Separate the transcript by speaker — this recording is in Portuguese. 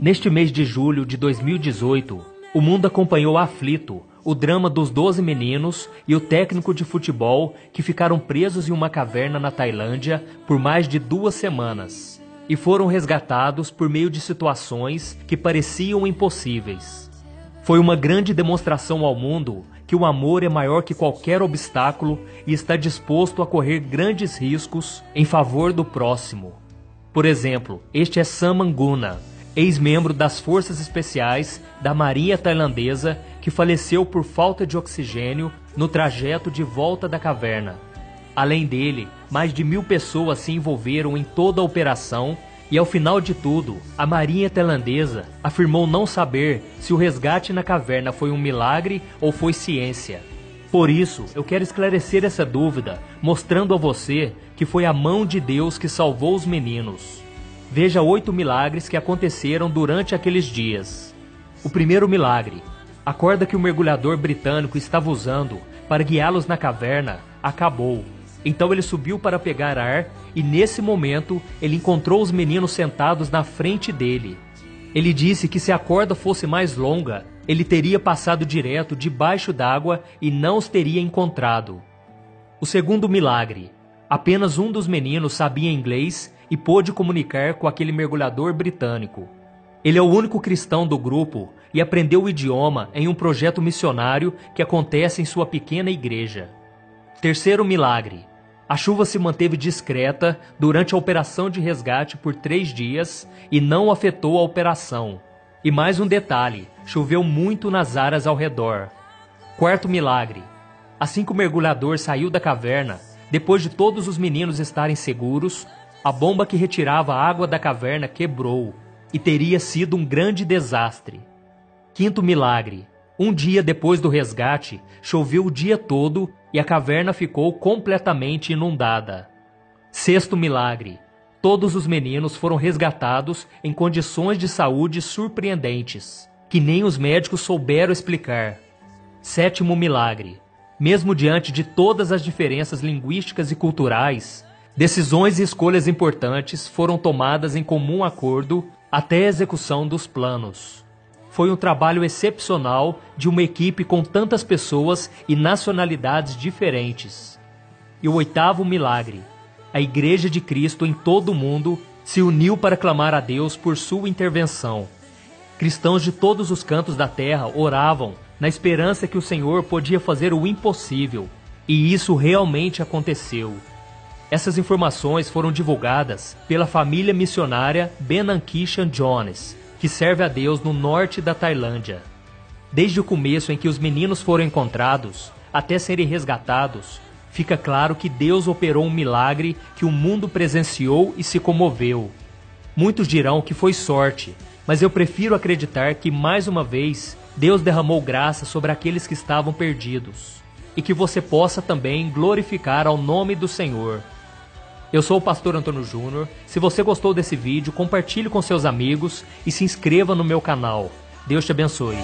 Speaker 1: Neste mês de julho de 2018, o mundo acompanhou aflito o drama dos 12 meninos e o técnico de futebol que ficaram presos em uma caverna na Tailândia por mais de duas semanas e foram resgatados por meio de situações que pareciam impossíveis. Foi uma grande demonstração ao mundo que o amor é maior que qualquer obstáculo e está disposto a correr grandes riscos em favor do próximo. Por exemplo, este é Samanguna, ex-membro das Forças Especiais da Marinha Tailandesa que faleceu por falta de oxigênio no trajeto de volta da caverna. Além dele, mais de mil pessoas se envolveram em toda a operação e, ao final de tudo, a Marinha Tailandesa afirmou não saber se o resgate na caverna foi um milagre ou foi ciência. Por isso, eu quero esclarecer essa dúvida, mostrando a você que foi a mão de Deus que salvou os meninos. Veja oito milagres que aconteceram durante aqueles dias. O primeiro milagre: a corda que o mergulhador britânico estava usando para guiá-los na caverna acabou. Então ele subiu para pegar ar e, nesse momento, ele encontrou os meninos sentados na frente dele. Ele disse que se a corda fosse mais longa, ele teria passado direto debaixo d'água e não os teria encontrado. O segundo milagre: apenas um dos meninos sabia inglês e pôde comunicar com aquele mergulhador britânico. Ele é o único cristão do grupo e aprendeu o idioma em um projeto missionário que acontece em sua pequena igreja. Terceiro milagre: a chuva se manteve discreta durante a operação de resgate por três dias e não afetou a operação. E mais um detalhe: choveu muito nas áreas ao redor. Quarto milagre: assim que o mergulhador saiu da caverna, depois de todos os meninos estarem seguros, a bomba que retirava a água da caverna quebrou e teria sido um grande desastre. Quinto milagre: um dia depois do resgate, choveu o dia todo e a caverna ficou completamente inundada. Sexto milagre: todos os meninos foram resgatados em condições de saúde surpreendentes, que nem os médicos souberam explicar. Sétimo milagre: mesmo diante de todas as diferenças linguísticas e culturais, Decisões e escolhas importantes foram tomadas em comum acordo até a execução dos planos. Foi um trabalho excepcional de uma equipe com tantas pessoas e nacionalidades diferentes. E o oitavo milagre: a Igreja de Cristo em todo o mundo se uniu para clamar a Deus por sua intervenção. Cristãos de todos os cantos da terra oravam na esperança que o Senhor podia fazer o impossível, e isso realmente aconteceu. Essas informações foram divulgadas pela família missionária Benankishan Jones, que serve a Deus no norte da Tailândia. Desde o começo em que os meninos foram encontrados até serem resgatados, fica claro que Deus operou um milagre que o mundo presenciou e se comoveu. Muitos dirão que foi sorte, mas eu prefiro acreditar que mais uma vez Deus derramou graça sobre aqueles que estavam perdidos e que você possa também glorificar ao nome do Senhor. Eu sou o pastor Antônio Júnior. Se você gostou desse vídeo, compartilhe com seus amigos e se inscreva no meu canal. Deus te abençoe.